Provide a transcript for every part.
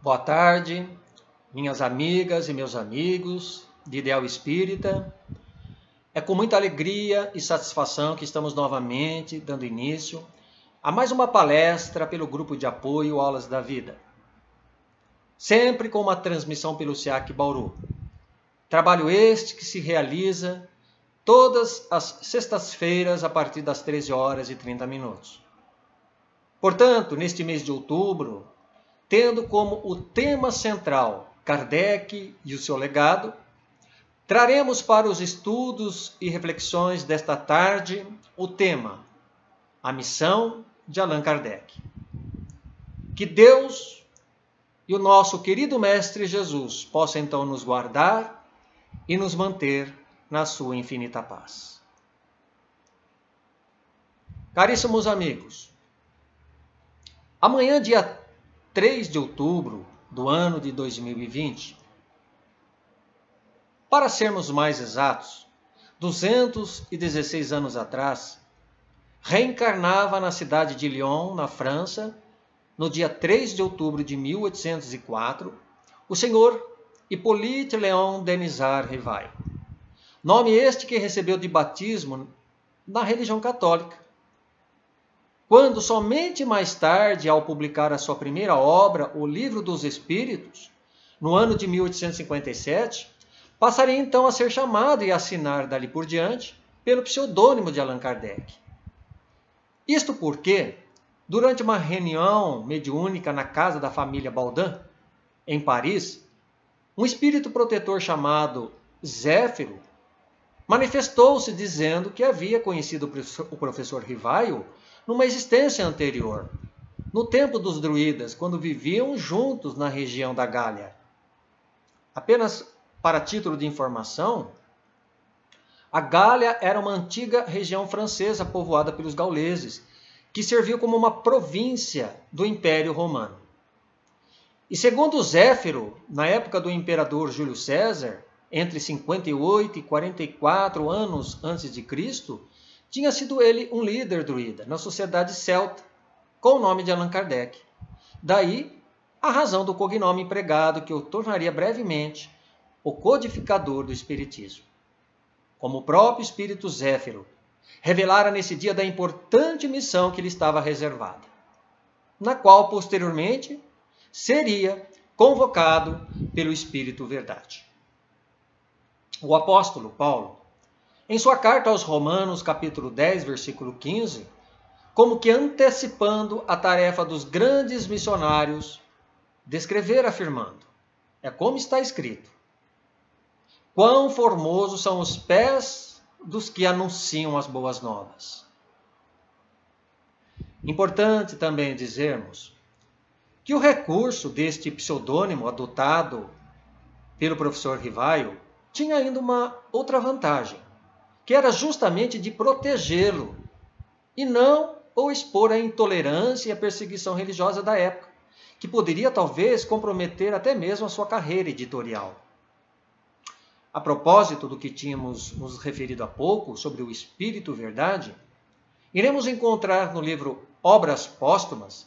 Boa tarde, minhas amigas e meus amigos de Ideal Espírita. É com muita alegria e satisfação que estamos novamente dando início a mais uma palestra pelo grupo de apoio Aulas da Vida. Sempre com uma transmissão pelo SEAC Bauru. Trabalho este que se realiza todas as sextas-feiras a partir das 13 horas e 30 minutos. Portanto, neste mês de outubro, tendo como o tema central Kardec e o seu legado, traremos para os estudos e reflexões desta tarde o tema A Missão de Allan Kardec. Que Deus e o nosso querido Mestre Jesus possam então nos guardar e nos manter na sua infinita paz. Caríssimos amigos, amanhã, dia 3 de outubro do ano de 2020, para sermos mais exatos, 216 anos atrás, reencarnava na cidade de Lyon, na França, no dia 3 de outubro de 1804, o senhor Hippolyte Léon Denisard Rivail. Nome este que recebeu de batismo na religião católica. Quando somente mais tarde, ao publicar a sua primeira obra, O Livro dos Espíritos, no ano de 1857, passaria então a ser chamado e assinar dali por diante pelo pseudônimo de Allan Kardec. Isto porque, durante uma reunião mediúnica na casa da família Baudin, em Paris, um espírito protetor chamado Zéfiro manifestou-se dizendo que havia conhecido o professor Rivaio numa existência anterior, no tempo dos druidas, quando viviam juntos na região da Gália. Apenas para título de informação, a Gália era uma antiga região francesa povoada pelos gauleses, que serviu como uma província do Império Romano. E segundo Zéfiro, na época do imperador Júlio César, entre 58 e 44 anos antes de Cristo, tinha sido ele um líder druida na sociedade celta, com o nome de Allan Kardec. Daí a razão do cognome empregado que o tornaria brevemente o codificador do Espiritismo. Como o próprio Espírito Zéfiro revelara nesse dia da importante missão que lhe estava reservada, na qual posteriormente seria convocado pelo Espírito Verdade. O apóstolo Paulo, em sua carta aos Romanos, capítulo 10, versículo 15, como que antecipando a tarefa dos grandes missionários, descrever afirmando: é como está escrito: Quão formosos são os pés dos que anunciam as boas novas. Importante também dizermos que o recurso deste pseudônimo adotado pelo professor Rivaio tinha ainda uma outra vantagem, que era justamente de protegê-lo e não o expor à intolerância e à perseguição religiosa da época, que poderia talvez comprometer até mesmo a sua carreira editorial. A propósito do que tínhamos nos referido há pouco sobre o Espírito Verdade, iremos encontrar no livro Obras Póstumas,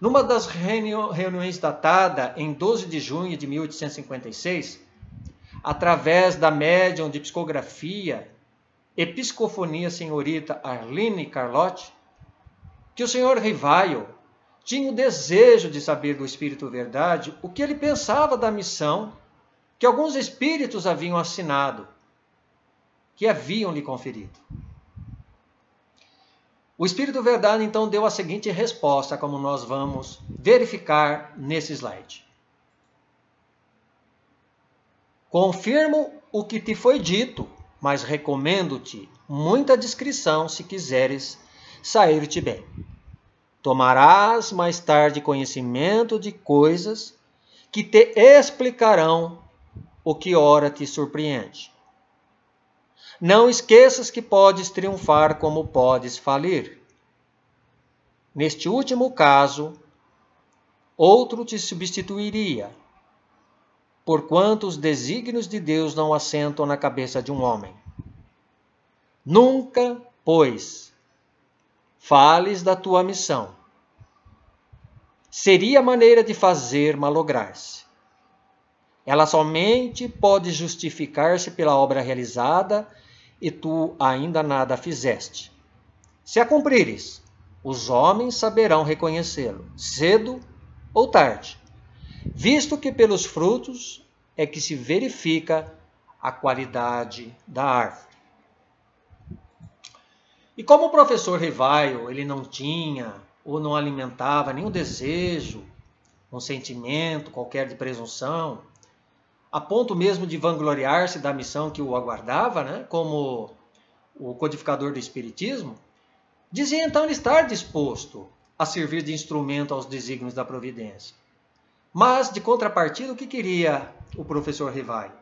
numa das reuniões datada em 12 de junho de 1856, através da médium de psicografia Episcofonia Senhorita Arline Carlotti, que o senhor Rivaio tinha o desejo de saber do Espírito Verdade o que ele pensava da missão que alguns espíritos haviam assinado, que haviam lhe conferido. O Espírito Verdade então deu a seguinte resposta, como nós vamos verificar nesse slide. Confirmo o que te foi dito, mas recomendo-te muita discrição se quiseres sair-te bem. Tomarás mais tarde conhecimento de coisas que te explicarão o que ora te surpreende. Não esqueças que podes triunfar como podes falir. Neste último caso, outro te substituiria, porquanto os desígnios de Deus não assentam na cabeça de um homem. Nunca, pois, fales da tua missão. seria maneira de fazer malograr-se. Ela somente pode justificar-se pela obra realizada e tu ainda nada fizeste. Se a cumprires, os homens saberão reconhecê-lo, cedo ou tarde, visto que pelos frutos é que se verifica a qualidade da árvore. E como o professor Rivaio, ele não tinha ou não alimentava nenhum desejo, um sentimento qualquer de presunção, a ponto mesmo de vangloriar-se da missão que o aguardava, né, como o codificador do Espiritismo, dizia então ele estar disposto a servir de instrumento aos desígnios da providência. Mas, de contrapartida, o que queria o professor Rivaio?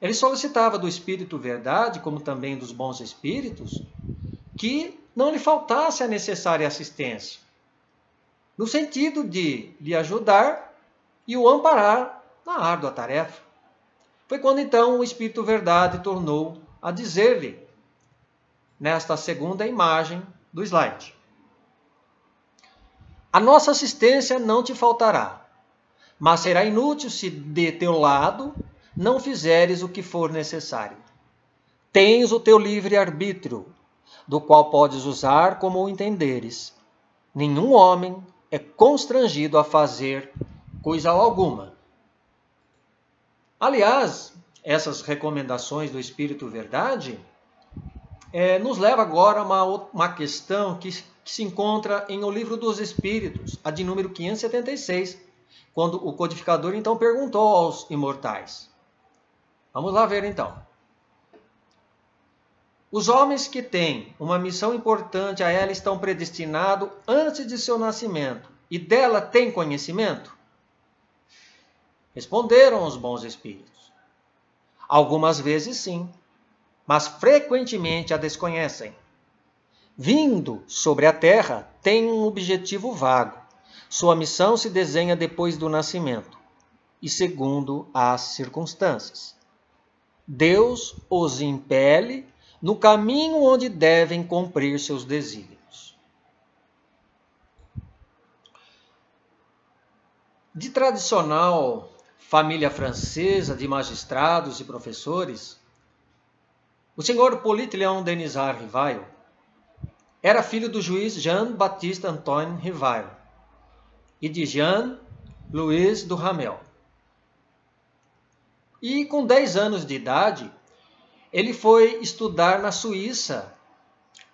Ele solicitava do Espírito Verdade, como também dos bons espíritos, que não lhe faltasse a necessária assistência, no sentido de lhe ajudar e o amparar na árdua tarefa. Foi quando então o Espírito Verdade tornou a dizer-lhe, nesta segunda imagem do slide: A nossa assistência não te faltará, mas será inútil se de teu lado não fizeres o que for necessário. Tens o teu livre arbítrio do qual podes usar como entenderes. Nenhum homem é constrangido a fazer coisa alguma. Aliás, essas recomendações do Espírito Verdade é, nos leva agora a uma, uma questão que, que se encontra em O Livro dos Espíritos, a de número 576, quando o codificador então perguntou aos imortais. Vamos lá ver então. Os homens que têm uma missão importante a ela estão predestinados antes de seu nascimento e dela têm conhecimento? Responderam os bons espíritos. Algumas vezes sim, mas frequentemente a desconhecem. Vindo sobre a terra, têm um objetivo vago. Sua missão se desenha depois do nascimento e segundo as circunstâncias. Deus os impele no caminho onde devem cumprir seus desígnios. De tradicional família francesa de magistrados e professores, o senhor Polite Léon Denisard Rivail era filho do juiz Jean-Baptiste Antoine Rivail e de Jean-Louis Duhamel. E com 10 anos de idade, ele foi estudar na Suíça,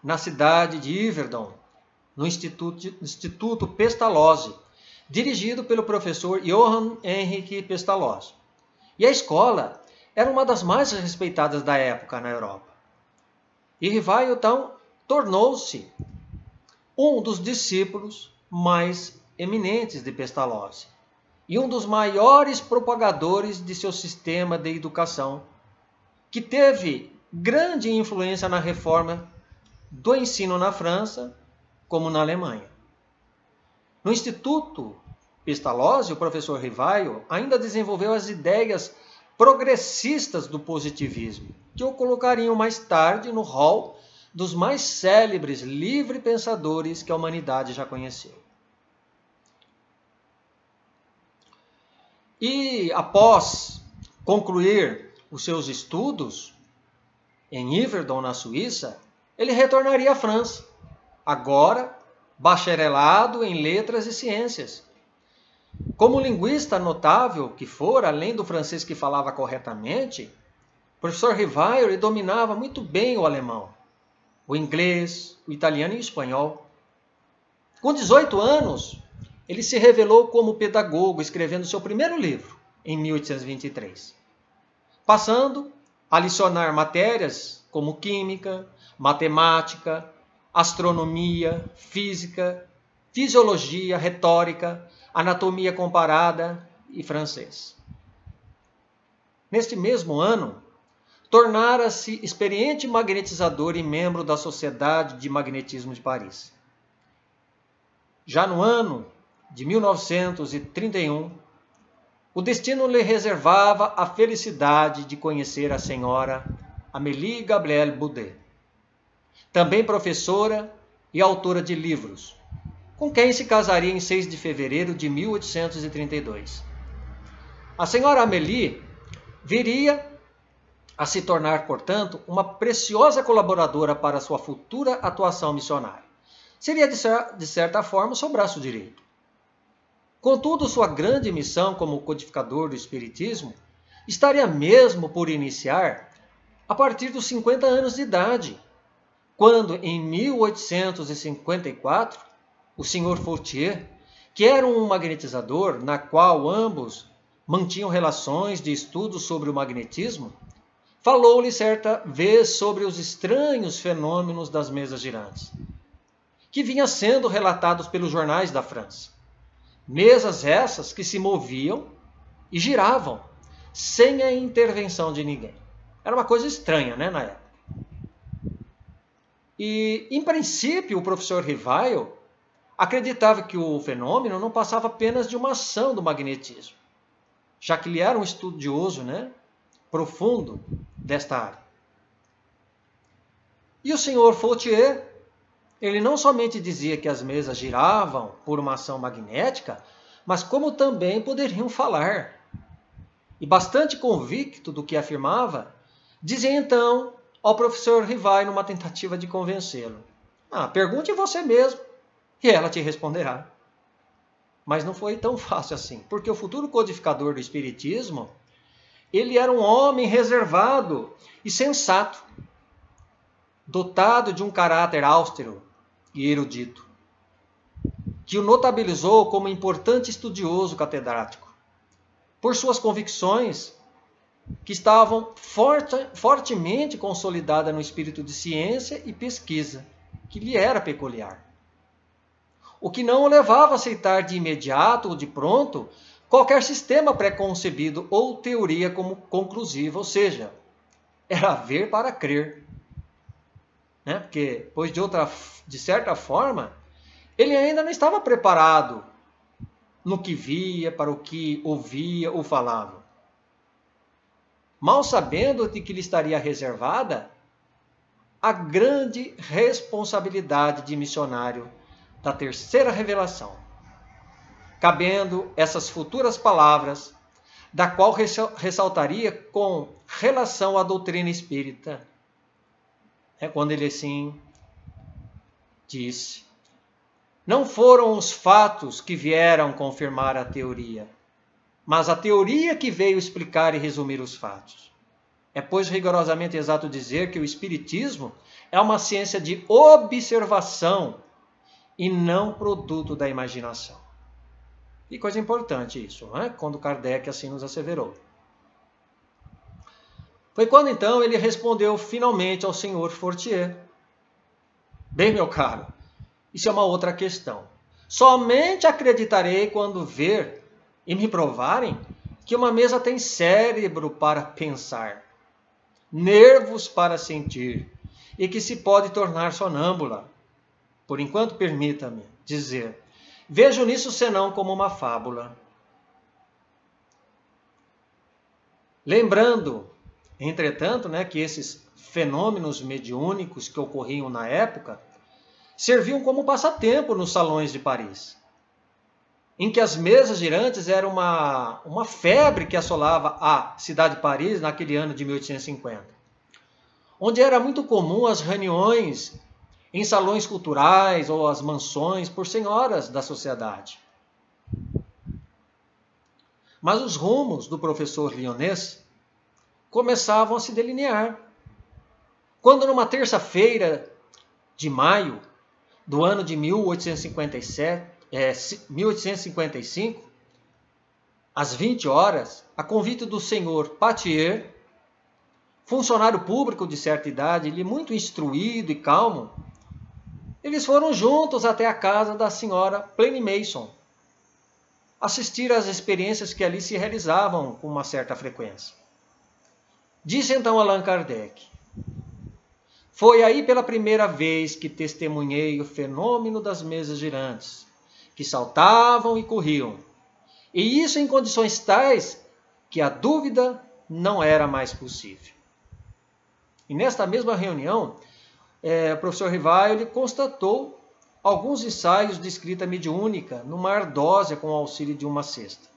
na cidade de Yverdon, no Instituto, Instituto Pestalozzi, dirigido pelo professor Johann Henrique Pestalozzi. E a escola era uma das mais respeitadas da época na Europa. E Rivaio, então, tornou-se um dos discípulos mais eminentes de Pestalozzi e um dos maiores propagadores de seu sistema de educação que teve grande influência na reforma do ensino na França como na Alemanha. No Instituto Pestalozzi, o professor Rivaio ainda desenvolveu as ideias progressistas do positivismo, que o colocariam mais tarde no hall dos mais célebres livre pensadores que a humanidade já conheceu. E após concluir os seus estudos em Yverdon, na Suíça, ele retornaria à França, agora bacharelado em letras e ciências. Como linguista notável que for, além do francês que falava corretamente, o professor Rivaio dominava muito bem o alemão, o inglês, o italiano e o espanhol. Com 18 anos, ele se revelou como pedagogo, escrevendo seu primeiro livro, em 1823 passando a licionar matérias como química, matemática, astronomia, física, fisiologia, retórica, anatomia comparada e francês. Neste mesmo ano, tornara-se experiente magnetizador e membro da Sociedade de Magnetismo de Paris. Já no ano de 1931, o destino lhe reservava a felicidade de conhecer a senhora Amélie Gabrielle Boudet, também professora e autora de livros, com quem se casaria em 6 de fevereiro de 1832. A senhora Amélie viria a se tornar, portanto, uma preciosa colaboradora para sua futura atuação missionária. Seria, de certa forma, seu braço direito. Contudo, sua grande missão como codificador do Espiritismo estaria mesmo por iniciar a partir dos 50 anos de idade, quando, em 1854, o Sr. Fortier, que era um magnetizador na qual ambos mantinham relações de estudo sobre o magnetismo, falou-lhe certa vez sobre os estranhos fenômenos das mesas girantes, que vinham sendo relatados pelos jornais da França. Mesas essas que se moviam e giravam, sem a intervenção de ninguém. Era uma coisa estranha, né, na época. E, em princípio, o professor Rivaio acreditava que o fenômeno não passava apenas de uma ação do magnetismo, já que ele era um estudioso né, profundo desta área. E o senhor Fautier, ele não somente dizia que as mesas giravam por uma ação magnética, mas como também poderiam falar. E bastante convicto do que afirmava, dizia então ao professor Rivai numa tentativa de convencê-lo: Ah, pergunte você mesmo, e ela te responderá. Mas não foi tão fácil assim, porque o futuro codificador do Espiritismo ele era um homem reservado e sensato, dotado de um caráter austero e erudito, que o notabilizou como importante estudioso catedrático, por suas convicções que estavam forte, fortemente consolidadas no espírito de ciência e pesquisa, que lhe era peculiar. O que não o levava a aceitar de imediato ou de pronto qualquer sistema preconcebido ou teoria como conclusiva, ou seja, era ver para crer. Né? Porque, pois de, outra, de certa forma, ele ainda não estava preparado no que via, para o que ouvia ou falava. Mal sabendo de que lhe estaria reservada a grande responsabilidade de missionário da terceira revelação cabendo essas futuras palavras, da qual ressaltaria com relação à doutrina espírita. É quando ele assim disse: Não foram os fatos que vieram confirmar a teoria, mas a teoria que veio explicar e resumir os fatos. É, pois, rigorosamente exato dizer que o Espiritismo é uma ciência de observação e não produto da imaginação. E coisa importante isso, né? quando Kardec assim nos asseverou. Foi quando então ele respondeu finalmente ao senhor Fortier. Bem, meu caro, isso é uma outra questão. Somente acreditarei quando ver e me provarem que uma mesa tem cérebro para pensar, nervos para sentir e que se pode tornar sonâmbula. Por enquanto, permita-me dizer Vejo nisso senão como uma fábula. Lembrando, entretanto, né, que esses fenômenos mediúnicos que ocorriam na época serviam como passatempo nos salões de Paris, em que as mesas girantes eram uma, uma febre que assolava a cidade de Paris naquele ano de 1850, onde era muito comum as reuniões em salões culturais ou as mansões por senhoras da sociedade. Mas os rumos do professor Lyonês começavam a se delinear. Quando, numa terça-feira de maio do ano de 1857, é, 1855, às 20 horas, a convite do senhor Patier, funcionário público de certa idade, ele muito instruído e calmo, eles foram juntos até a casa da senhora Pliny Mason, assistir às experiências que ali se realizavam com uma certa frequência. Disse então Allan Kardec: Foi aí pela primeira vez que testemunhei o fenômeno das mesas girantes, que saltavam e corriam, e isso em condições tais que a dúvida não era mais possível. E nesta mesma reunião, é, o professor Rivaio ele constatou alguns ensaios de escrita mediúnica numa ardósia com o auxílio de uma cesta.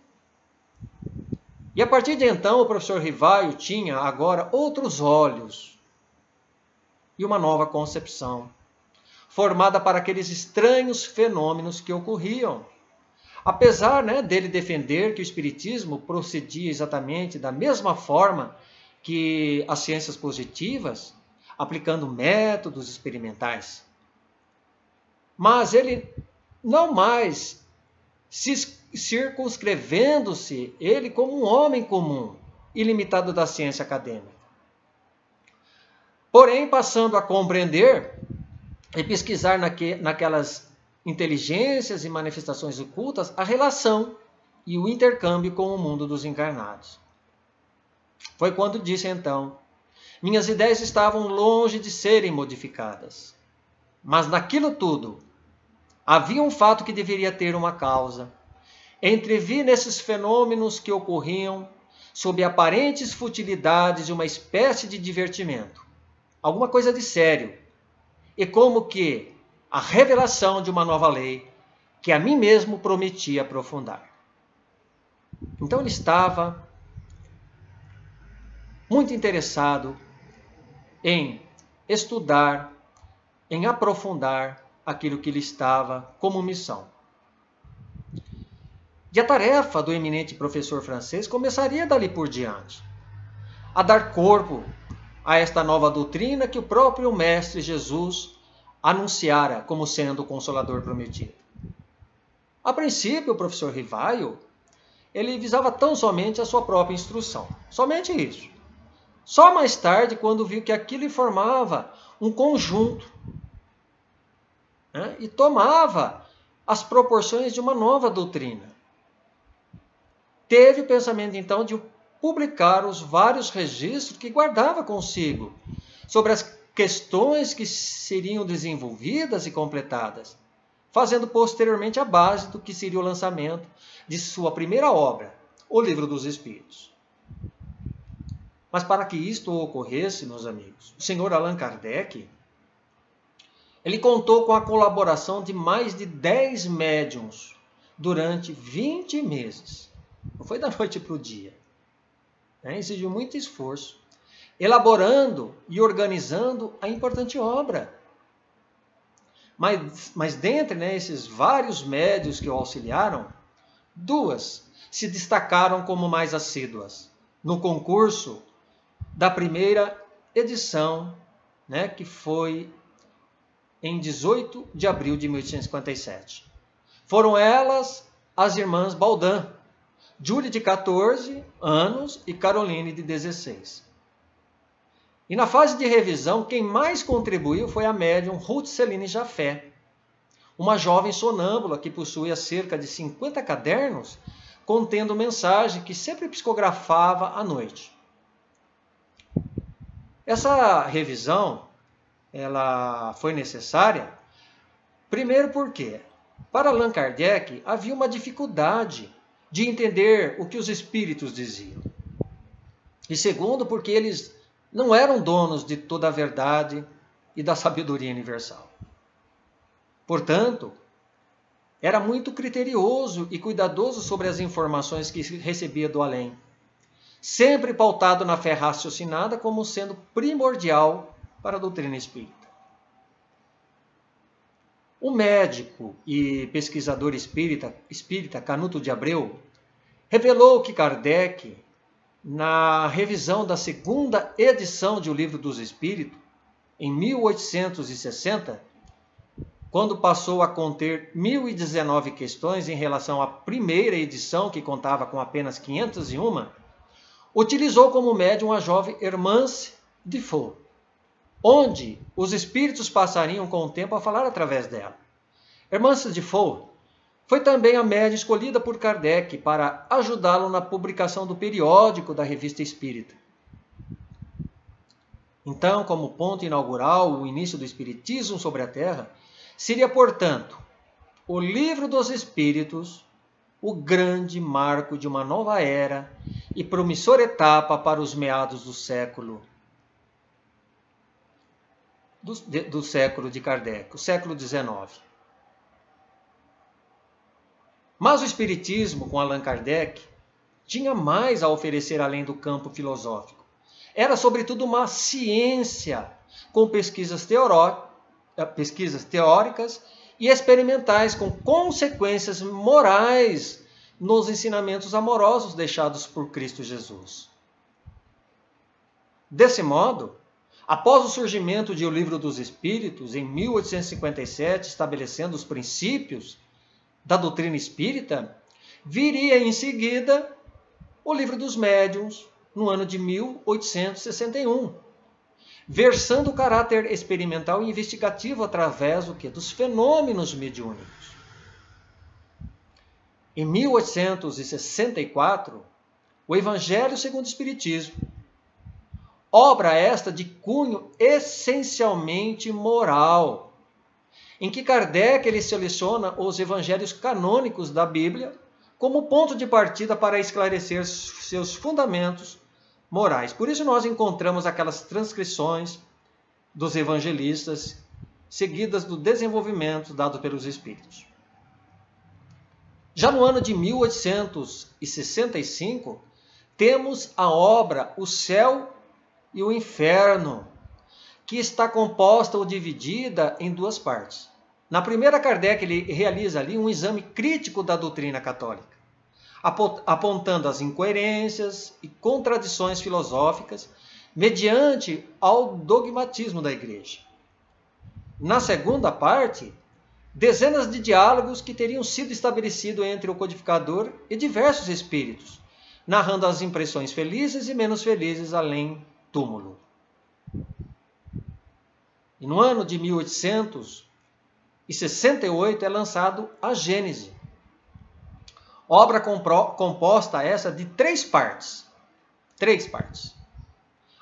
E a partir de então, o professor Rivaio tinha agora outros olhos e uma nova concepção, formada para aqueles estranhos fenômenos que ocorriam. Apesar né, dele defender que o Espiritismo procedia exatamente da mesma forma que as ciências positivas, aplicando métodos experimentais. Mas ele não mais circunscrevendo-se ele como um homem comum, ilimitado da ciência acadêmica. Porém, passando a compreender e pesquisar naque, naquelas inteligências e manifestações ocultas a relação e o intercâmbio com o mundo dos encarnados. Foi quando disse então: Minhas ideias estavam longe de serem modificadas. Mas naquilo tudo, havia um fato que deveria ter uma causa. Entrevi nesses fenômenos que ocorriam sob aparentes futilidades de uma espécie de divertimento, alguma coisa de sério, e como que a revelação de uma nova lei que a mim mesmo prometi aprofundar. Então ele estava muito interessado em estudar, em aprofundar aquilo que lhe estava como missão. E a tarefa do eminente professor francês começaria dali por diante a dar corpo a esta nova doutrina que o próprio Mestre Jesus anunciara como sendo o consolador prometido. A princípio, o professor Rivaio, ele visava tão somente a sua própria instrução, somente isso. Só mais tarde, quando viu que aquilo formava um conjunto né, e tomava as proporções de uma nova doutrina. Teve o pensamento então de publicar os vários registros que guardava consigo sobre as questões que seriam desenvolvidas e completadas, fazendo posteriormente a base do que seria o lançamento de sua primeira obra, o Livro dos Espíritos. Mas para que isto ocorresse, meus amigos, o senhor Allan Kardec ele contou com a colaboração de mais de 10 médiums durante 20 meses. Não foi da noite para o dia. Né? Exigiu muito esforço, elaborando e organizando a importante obra. Mas, mas dentre né, esses vários médios que o auxiliaram, duas se destacaram como mais assíduas no concurso da primeira edição, né, que foi em 18 de abril de 1857. Foram elas as irmãs Baldan, Julie de 14 anos e Caroline de 16. E na fase de revisão, quem mais contribuiu foi a médium Ruth Celine Jafé, uma jovem sonâmbula que possuía cerca de 50 cadernos contendo mensagem que sempre psicografava à noite. Essa revisão ela foi necessária, primeiro porque para Allan Kardec havia uma dificuldade de entender o que os espíritos diziam. E segundo, porque eles não eram donos de toda a verdade e da sabedoria universal. Portanto, era muito criterioso e cuidadoso sobre as informações que recebia do além sempre pautado na fé raciocinada como sendo primordial para a doutrina espírita. O médico e pesquisador espírita, espírita Canuto de Abreu revelou que Kardec, na revisão da segunda edição de O Livro dos Espíritos, em 1860, quando passou a conter 1019 questões em relação à primeira edição, que contava com apenas 501, utilizou como médium a jovem Hermance de Faux, onde os espíritos passariam com o tempo a falar através dela. Hermance de Faux foi também a médium escolhida por Kardec para ajudá-lo na publicação do periódico da Revista Espírita. Então, como ponto inaugural, o início do Espiritismo sobre a Terra seria, portanto, o Livro dos Espíritos, o grande marco de uma nova era e promissora etapa para os meados do século do, do século de Kardec, o século XIX. Mas o Espiritismo, com Allan Kardec, tinha mais a oferecer além do campo filosófico. Era, sobretudo, uma ciência com pesquisas, eh, pesquisas teóricas e experimentais, com consequências morais nos ensinamentos amorosos deixados por Cristo Jesus. Desse modo, após o surgimento de O Livro dos Espíritos, em 1857, estabelecendo os princípios da doutrina espírita, viria em seguida o Livro dos Médiuns, no ano de 1861, versando o caráter experimental e investigativo através do que? Dos fenômenos mediúnicos. Em 1864, o Evangelho segundo o Espiritismo, obra esta de cunho essencialmente moral, em que Kardec ele seleciona os evangelhos canônicos da Bíblia como ponto de partida para esclarecer seus fundamentos morais. Por isso nós encontramos aquelas transcrições dos evangelistas seguidas do desenvolvimento dado pelos espíritos. Já no ano de 1865, temos a obra O Céu e o Inferno, que está composta ou dividida em duas partes. Na primeira, Kardec ele realiza ali um exame crítico da doutrina católica apontando as incoerências e contradições filosóficas mediante ao dogmatismo da igreja. Na segunda parte, dezenas de diálogos que teriam sido estabelecidos entre o codificador e diversos espíritos, narrando as impressões felizes e menos felizes além túmulo. E no ano de 1868 é lançado a Gênese, Obra composta essa de três partes. Três partes.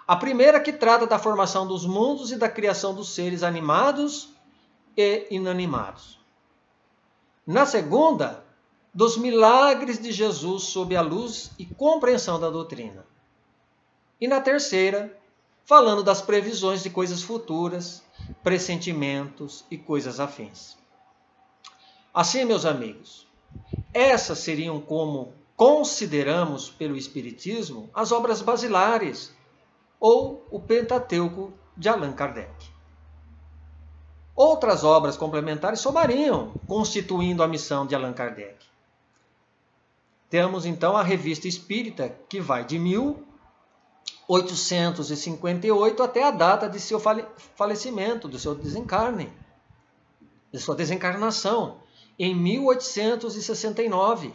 A primeira que trata da formação dos mundos e da criação dos seres animados e inanimados. Na segunda, dos milagres de Jesus sob a luz e compreensão da doutrina. E na terceira, falando das previsões de coisas futuras, pressentimentos e coisas afins. Assim, meus amigos, essas seriam como consideramos pelo Espiritismo as obras basilares ou o Pentateuco de Allan Kardec. Outras obras complementares somariam, constituindo a missão de Allan Kardec. Temos então a Revista Espírita, que vai de 1858 até a data de seu falecimento, do seu desencarne, de sua desencarnação, em 1869.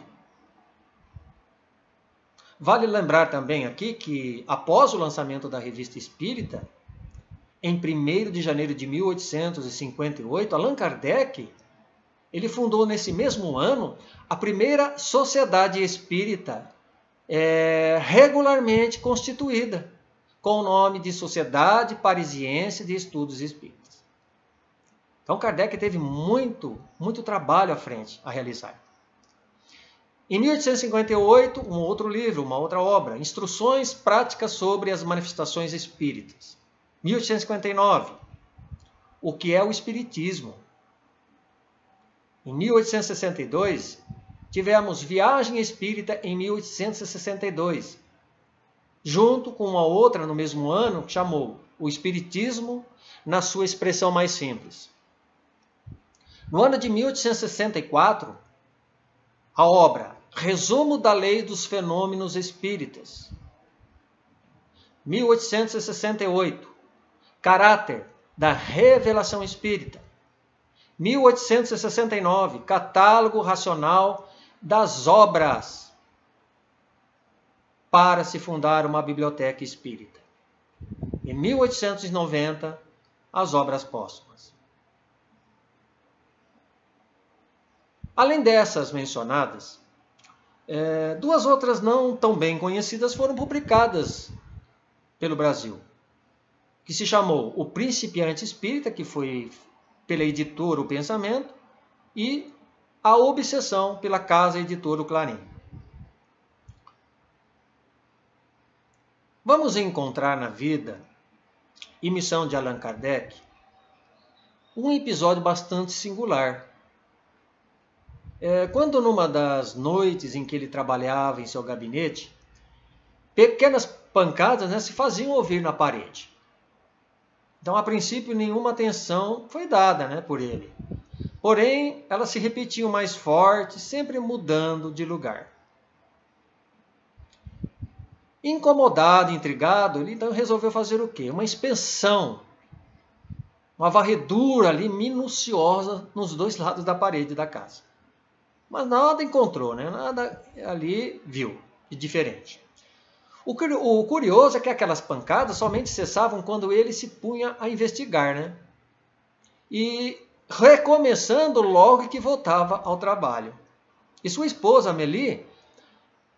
Vale lembrar também aqui que, após o lançamento da Revista Espírita, em 1 de janeiro de 1858, Allan Kardec ele fundou nesse mesmo ano a primeira sociedade espírita é, regularmente constituída, com o nome de Sociedade Parisiense de Estudos Espíritas. Então Kardec teve muito, muito trabalho à frente a realizar. Em 1858, um outro livro, uma outra obra, Instruções Práticas sobre as Manifestações Espíritas. 1859, O que é o Espiritismo? Em 1862, tivemos Viagem Espírita em 1862, junto com uma outra no mesmo ano que chamou O Espiritismo na sua expressão mais simples. No ano de 1864, a obra Resumo da Lei dos Fenômenos Espíritas. 1868, Caráter da Revelação Espírita. 1869, Catálogo Racional das Obras para se fundar uma biblioteca espírita. Em 1890, as obras póstumas. Além dessas mencionadas, é, duas outras não tão bem conhecidas foram publicadas pelo Brasil, que se chamou O Principiante Espírita, que foi pela editora O Pensamento, e A Obsessão pela Casa Editora O Clarim. Vamos encontrar na vida e missão de Allan Kardec um episódio bastante singular é, quando numa das noites em que ele trabalhava em seu gabinete, pequenas pancadas né, se faziam ouvir na parede. Então, a princípio, nenhuma atenção foi dada né, por ele. Porém, elas se repetiam mais forte, sempre mudando de lugar. Incomodado, intrigado, ele então resolveu fazer o quê? Uma inspeção, uma varredura ali minuciosa nos dois lados da parede da casa. Mas nada encontrou, né? nada ali viu de diferente. O curioso é que aquelas pancadas somente cessavam quando ele se punha a investigar, né? E recomeçando logo que voltava ao trabalho. E sua esposa, Amélie,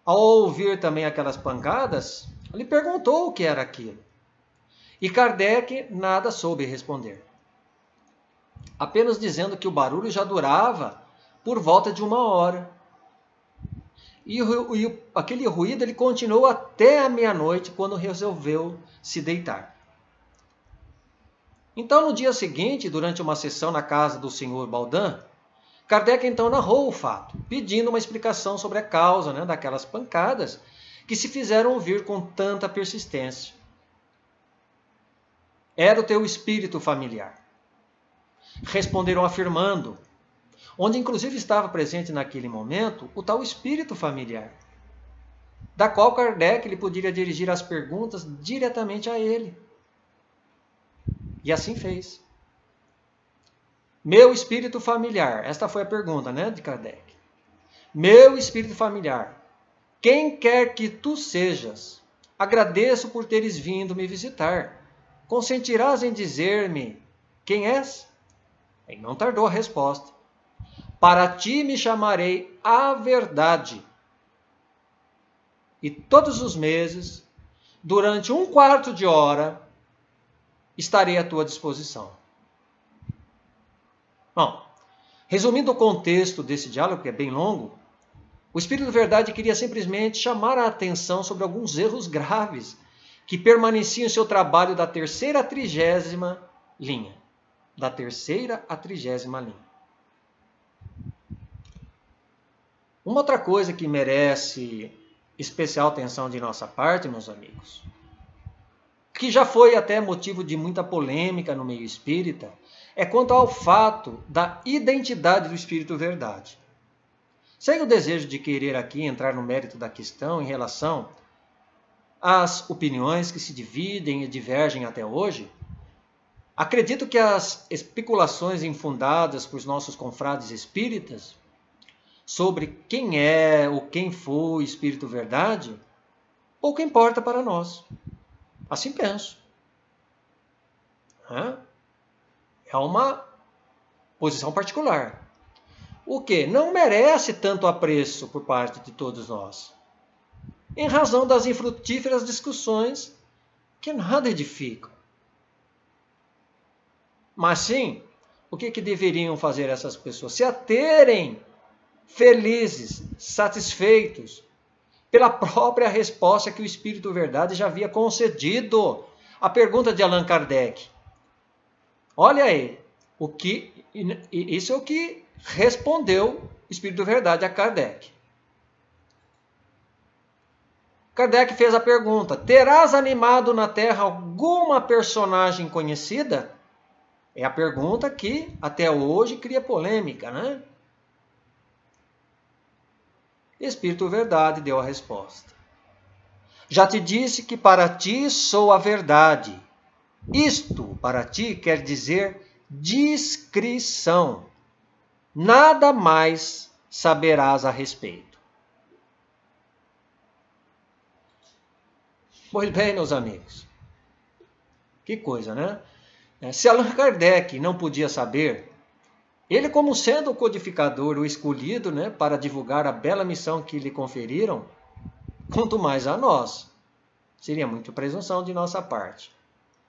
ao ouvir também aquelas pancadas, lhe perguntou o que era aquilo. E Kardec nada soube responder. Apenas dizendo que o barulho já durava por volta de uma hora. E, e aquele ruído ele continuou até a meia-noite, quando resolveu se deitar. Então, no dia seguinte, durante uma sessão na casa do senhor Baldan, Kardec então narrou o fato, pedindo uma explicação sobre a causa né, daquelas pancadas que se fizeram ouvir com tanta persistência. Era o teu espírito familiar. Responderam afirmando, onde inclusive estava presente naquele momento o tal espírito familiar, da qual Kardec lhe poderia dirigir as perguntas diretamente a ele. E assim fez. Meu espírito familiar. Esta foi a pergunta, né, de Kardec. Meu espírito familiar. Quem quer que tu sejas, agradeço por teres vindo me visitar. Consentirás em dizer-me quem és? E não tardou a resposta. Para ti me chamarei a verdade. E todos os meses, durante um quarto de hora, estarei à tua disposição. Bom, resumindo o contexto desse diálogo, que é bem longo, o Espírito da Verdade queria simplesmente chamar a atenção sobre alguns erros graves que permaneciam em seu trabalho da terceira a trigésima linha. Da terceira a trigésima linha. Uma outra coisa que merece especial atenção de nossa parte, meus amigos, que já foi até motivo de muita polêmica no meio espírita, é quanto ao fato da identidade do Espírito Verdade. Sem o desejo de querer aqui entrar no mérito da questão em relação às opiniões que se dividem e divergem até hoje, acredito que as especulações infundadas por nossos confrades espíritas sobre quem é ou quem foi Espírito Verdade pouco importa para nós. Assim penso. É uma posição particular. O que não merece tanto apreço por parte de todos nós, em razão das infrutíferas discussões que nada edificam. Mas sim, o que, que deveriam fazer essas pessoas? Se aterem felizes, satisfeitos, pela própria resposta que o Espírito Verdade já havia concedido à pergunta de Allan Kardec. Olha aí, o que isso é o que respondeu o Espírito Verdade a Kardec. Kardec fez a pergunta: Terás animado na Terra alguma personagem conhecida? É a pergunta que até hoje cria polêmica, né? Espírito Verdade deu a resposta. Já te disse que para ti sou a verdade isto para ti quer dizer discrição. Nada mais saberás a respeito. Pois bem, meus amigos. Que coisa, né? É, se Allan Kardec não podia saber, ele, como sendo o codificador, o escolhido né, para divulgar a bela missão que lhe conferiram, quanto mais a nós. Seria muito presunção de nossa parte.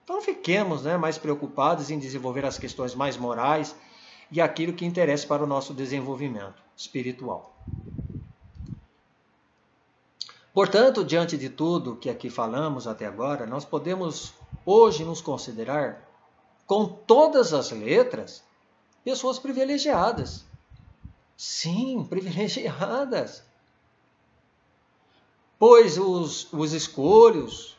Então fiquemos né, mais preocupados em desenvolver as questões mais morais e aquilo que interessa para o nosso desenvolvimento espiritual. Portanto, diante de tudo que aqui falamos até agora, nós podemos hoje nos considerar, com todas as letras, pessoas privilegiadas. Sim, privilegiadas. Pois os, os escolhos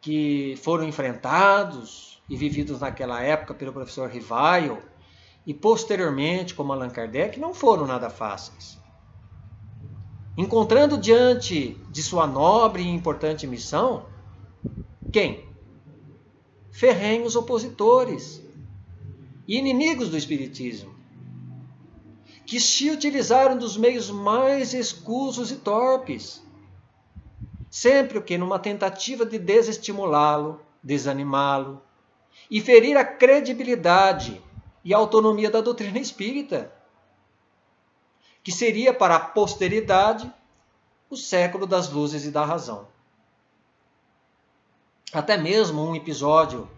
que foram enfrentados e vividos naquela época pelo professor Rivaio e posteriormente como Allan Kardec não foram nada fáceis. Encontrando diante de sua nobre e importante missão, quem? Ferrenhos opositores e inimigos do Espiritismo, que se utilizaram dos meios mais escusos e torpes, sempre que numa tentativa de desestimulá-lo, desanimá-lo e ferir a credibilidade e a autonomia da doutrina espírita que seria para a posteridade o século das luzes e da razão. Até mesmo um episódio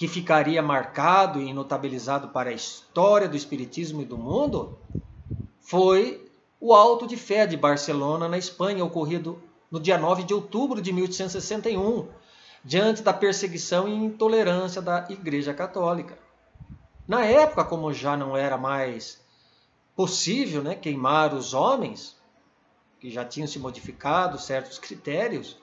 que ficaria marcado e notabilizado para a história do Espiritismo e do mundo foi o Alto de Fé de Barcelona, na Espanha, ocorrido no dia 9 de outubro de 1861, diante da perseguição e intolerância da Igreja Católica. Na época, como já não era mais possível né, queimar os homens, que já tinham se modificado certos critérios.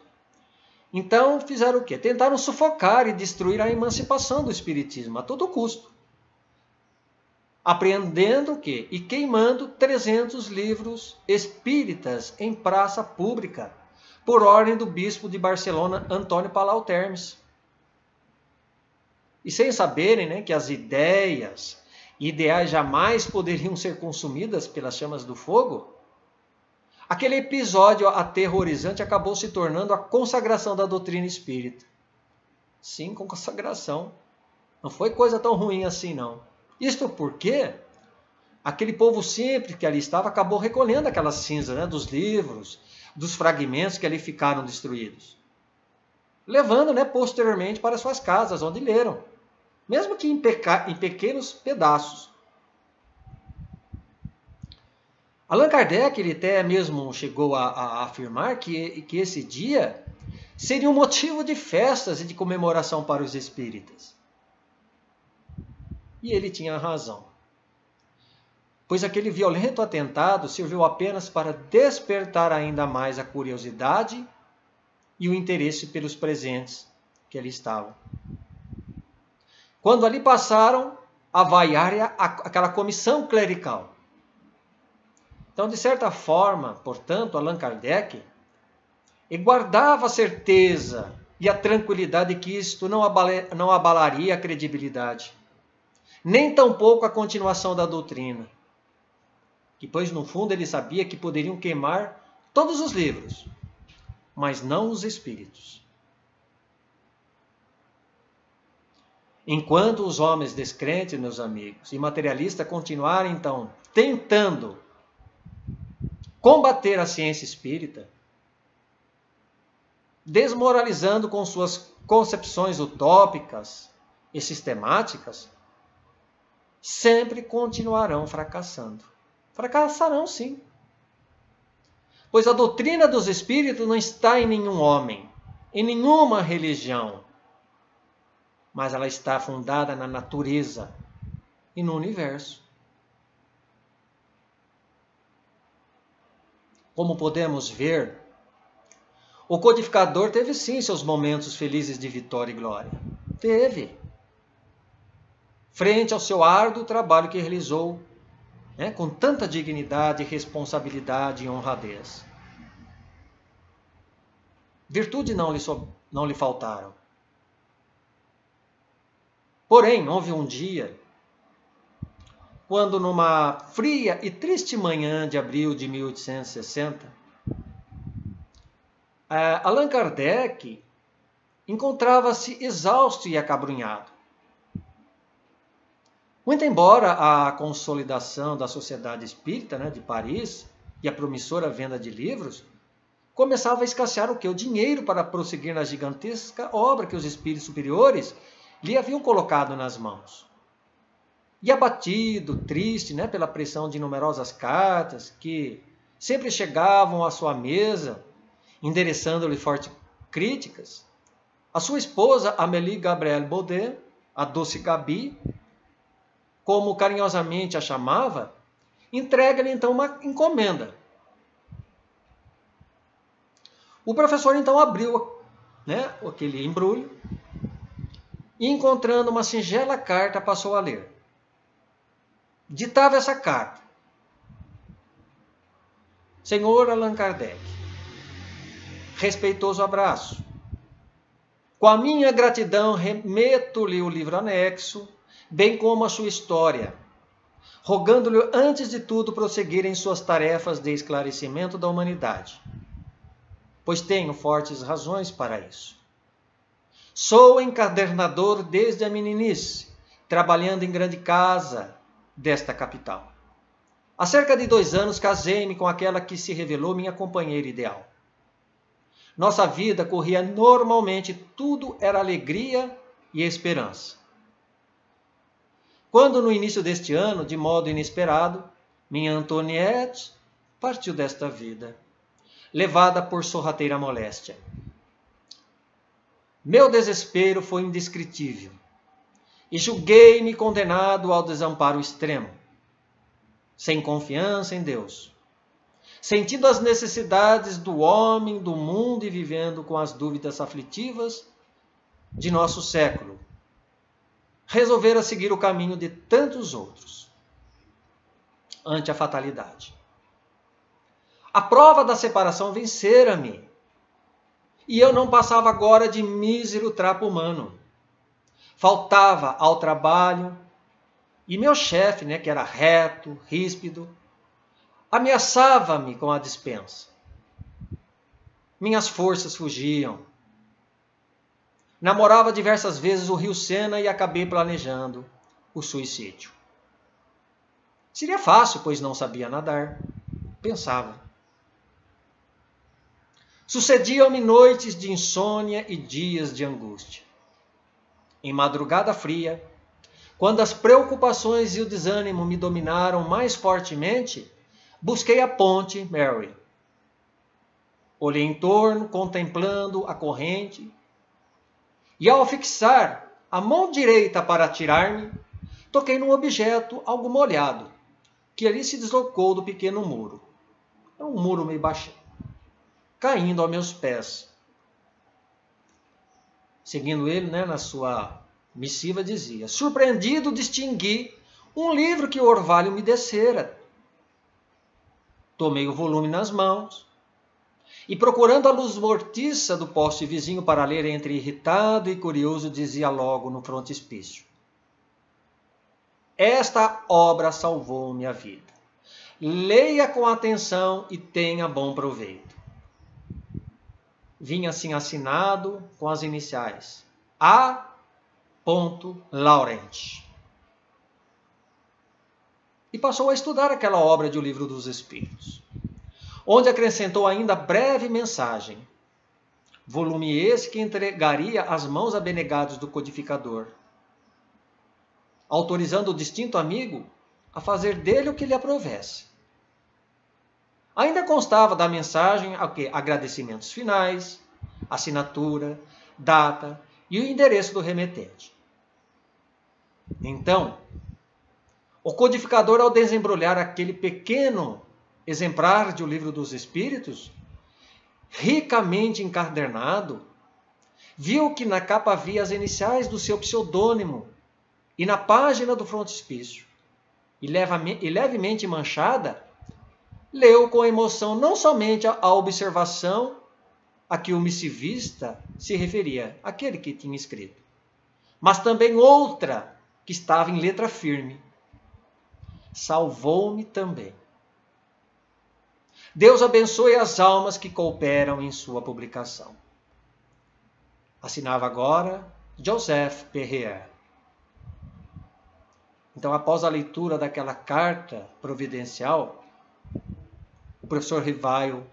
Então fizeram o quê? Tentaram sufocar e destruir a emancipação do espiritismo a todo custo. Apreendendo o quê? E queimando 300 livros espíritas em praça pública, por ordem do bispo de Barcelona, Antônio Palau Termes. E sem saberem né, que as ideias ideais jamais poderiam ser consumidas pelas chamas do fogo, aquele episódio aterrorizante acabou se tornando a consagração da doutrina espírita. Sim, com consagração. Não foi coisa tão ruim assim, não. Isto porque aquele povo simples que ali estava acabou recolhendo aquelas cinzas né, dos livros, dos fragmentos que ali ficaram destruídos, levando né, posteriormente para suas casas, onde leram mesmo que em, em pequenos pedaços. Allan Kardec ele até mesmo chegou a, a, afirmar que, que esse dia seria um motivo de festas e de comemoração para os espíritas. E ele tinha razão. Pois aquele violento atentado serviu apenas para despertar ainda mais a curiosidade e o interesse pelos presentes que ali estavam. Quando ali passaram a vaiar aquela comissão clerical. Então, de certa forma, portanto, Allan Kardec guardava a certeza e a tranquilidade que isto não, não abalaria a credibilidade, nem tampouco a continuação da doutrina. Que, pois, no fundo, ele sabia que poderiam queimar todos os livros, mas não os espíritos. Enquanto os homens descrentes, meus amigos, e materialistas continuarem, então, tentando combater a ciência espírita, desmoralizando com suas concepções utópicas e sistemáticas, sempre continuarão fracassando. Fracassarão sim. Pois a doutrina dos espíritos não está em nenhum homem, em nenhuma religião, mas ela está fundada na natureza e no universo. Como podemos ver, o codificador teve sim seus momentos felizes de vitória e glória. Teve. Frente ao seu árduo trabalho que realizou né, com tanta dignidade, responsabilidade e honradez. Virtude não lhe, so, não lhe faltaram. Porém, houve um dia, quando numa fria e triste manhã de abril de 1860, eh, Allan Kardec encontrava-se exausto e acabrunhado. Muito embora a consolidação da Sociedade Espírita né, de Paris e a promissora venda de livros começava a escassear o que? O dinheiro para prosseguir na gigantesca obra que os espíritos superiores lhe haviam colocado nas mãos. E abatido, triste, né, pela pressão de numerosas cartas que sempre chegavam à sua mesa, endereçando-lhe fortes críticas, a sua esposa, Amélie Gabrielle Baudet, a doce Gabi, como carinhosamente a chamava, entrega-lhe então uma encomenda. O professor então abriu né, aquele embrulho e, encontrando uma singela carta, passou a ler. Ditava essa carta: Senhor Allan Kardec, respeitoso abraço. Com a minha gratidão, remeto-lhe o livro anexo, bem como a sua história, rogando-lhe, antes de tudo, prosseguir em suas tarefas de esclarecimento da humanidade, pois tenho fortes razões para isso. Sou encadernador desde a meninice, trabalhando em grande casa desta capital. Há cerca de dois anos casei-me com aquela que se revelou minha companheira ideal. Nossa vida corria normalmente, tudo era alegria e esperança. Quando no início deste ano, de modo inesperado, minha Antoniette partiu desta vida, levada por sorrateira moléstia. Meu desespero foi indescritível e julguei-me condenado ao desamparo extremo, sem confiança em Deus sentindo as necessidades do homem, do mundo e vivendo com as dúvidas aflitivas de nosso século, resolvera seguir o caminho de tantos outros ante a fatalidade. A prova da separação vencera-me. E eu não passava agora de mísero trapo humano. Faltava ao trabalho, e meu chefe, né, que era reto, ríspido, ameaçava-me com a dispensa. Minhas forças fugiam. Namorava diversas vezes o rio Sena e acabei planejando o suicídio. Seria fácil, pois não sabia nadar. Pensava. Sucediam-me noites de insônia e dias de angústia. Em madrugada fria, quando as preocupações e o desânimo me dominaram mais fortemente, Busquei a ponte Mary. Olhei em torno, contemplando a corrente, e ao fixar a mão direita para atirar-me, toquei num objeto algo molhado, que ali se deslocou do pequeno muro. É um muro meio baixo, caindo aos meus pés. Seguindo ele, né, na sua missiva, dizia: Surpreendido, distingui um livro que o orvalho me descera Tomei o volume nas mãos e, procurando a luz mortiça do poste vizinho para ler entre irritado e curioso, dizia logo no frontispício: Esta obra salvou minha vida. Leia com atenção e tenha bom proveito. Vinha assim assinado com as iniciais A. Laurent e passou a estudar aquela obra de O Livro dos Espíritos, onde acrescentou ainda breve mensagem, volume esse que entregaria às mãos abenegados do codificador, autorizando o distinto amigo a fazer dele o que lhe aprovesse. Ainda constava da mensagem agradecimentos finais, assinatura, data e o endereço do remetente. Então, o codificador, ao desembrulhar aquele pequeno exemplar de O Livro dos Espíritos, ricamente encadernado, viu que na capa havia as iniciais do seu pseudônimo e na página do frontispício, e levemente manchada, leu com emoção não somente a observação a que o missivista se referia, aquele que tinha escrito, mas também outra que estava em letra firme salvou-me também. Deus abençoe as almas que cooperam em sua publicação. Assinava agora Joseph Perrier. Então, após a leitura daquela carta providencial, o professor Rivaio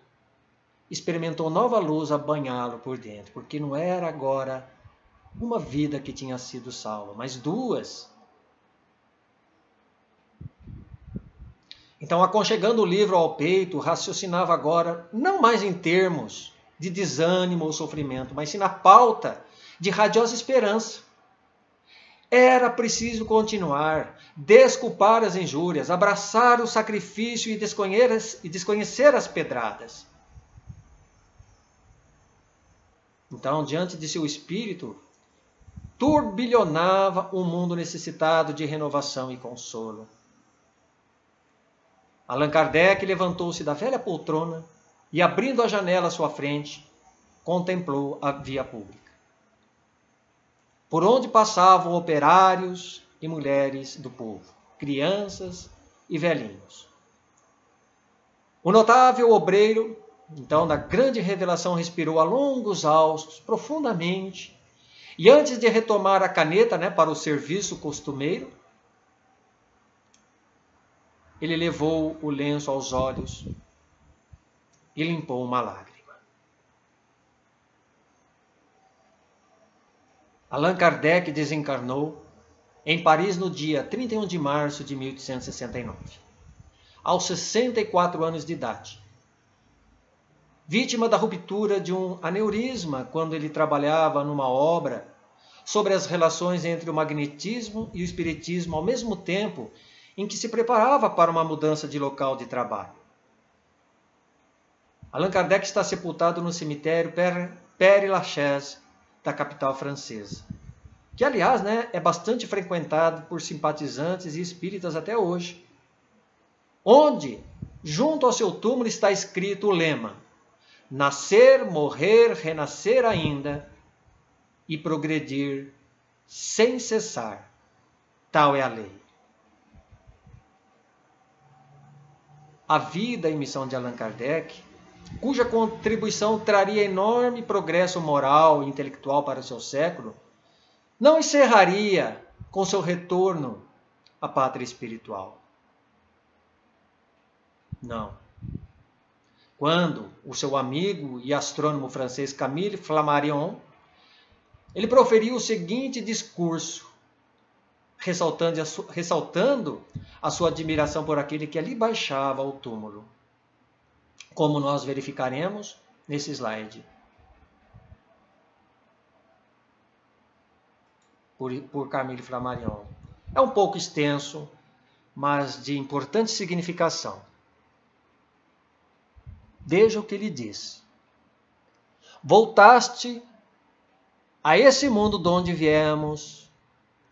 experimentou nova luz a banhá-lo por dentro, porque não era agora uma vida que tinha sido salva, mas duas Então, aconchegando o livro ao peito, raciocinava agora não mais em termos de desânimo ou sofrimento, mas sim na pauta de radiosa esperança. Era preciso continuar, desculpar as injúrias, abraçar o sacrifício e desconhecer as pedradas. Então, diante de seu espírito, turbilhonava um mundo necessitado de renovação e consolo. Allan Kardec levantou-se da velha poltrona e, abrindo a janela à sua frente, contemplou a via pública, por onde passavam operários e mulheres do povo, crianças e velhinhos. O notável obreiro, então, da grande revelação, respirou a longos haustos, profundamente, e antes de retomar a caneta né, para o serviço costumeiro, ele levou o lenço aos olhos e limpou uma lágrima. Allan Kardec desencarnou em Paris no dia 31 de março de 1869, aos 64 anos de idade. Vítima da ruptura de um aneurisma quando ele trabalhava numa obra sobre as relações entre o magnetismo e o espiritismo ao mesmo tempo em que se preparava para uma mudança de local de trabalho. Allan Kardec está sepultado no cemitério Père Lachaise, da capital francesa, que aliás né, é bastante frequentado por simpatizantes e espíritas até hoje, onde, junto ao seu túmulo, está escrito o lema: Nascer, morrer, renascer ainda e progredir sem cessar. Tal é a lei. A vida e missão de Allan Kardec cuja contribuição traria enorme progresso moral e intelectual para o seu século, não encerraria com seu retorno à pátria espiritual. Não. Quando o seu amigo e astrônomo francês Camille Flammarion ele proferiu o seguinte discurso, ressaltando a, sua, admiração por aquele que ali baixava ao túmulo como nós verificaremos nesse slide. Por, por Camille Flammarion. É um pouco extenso, mas de importante significação. Veja o que ele diz. Voltaste a esse mundo de onde viemos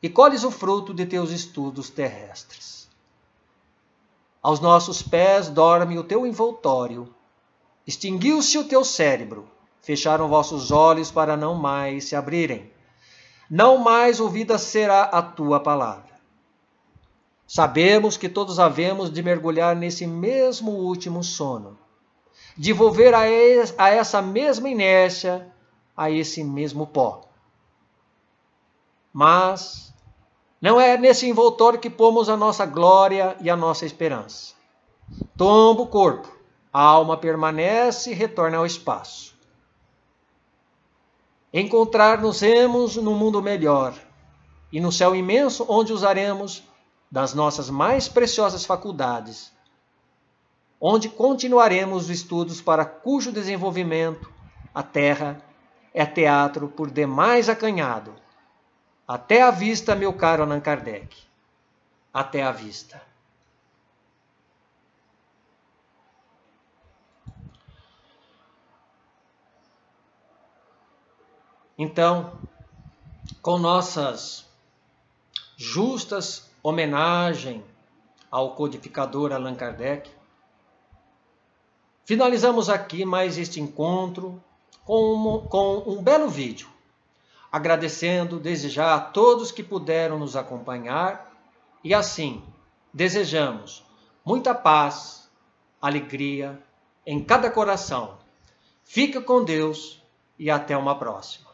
e colhes o fruto de teus estudos terrestres. Aos nossos pés dorme o teu envoltório. Extinguiu-se o teu cérebro. Fecharam vossos olhos para não mais se abrirem. Não mais ouvida será a tua palavra. Sabemos que todos havemos de mergulhar nesse mesmo último sono, de volver a, a essa mesma inércia, a esse mesmo pó. Mas não é nesse envoltório que pomos a nossa glória e a nossa esperança. Tomba o corpo, a alma permanece e retorna ao espaço. Encontrar-nos-emos no mundo melhor e no céu imenso onde usaremos das nossas mais preciosas faculdades, onde continuaremos os estudos para cujo desenvolvimento a Terra é teatro por demais acanhado até a vista, meu caro Allan Kardec. Até a vista. Então, com nossas justas homenagem ao codificador Allan Kardec, finalizamos aqui mais este encontro com um, com um belo vídeo agradecendo desde já a todos que puderam nos acompanhar e assim desejamos muita paz, alegria em cada coração. Fica com Deus e até uma próxima.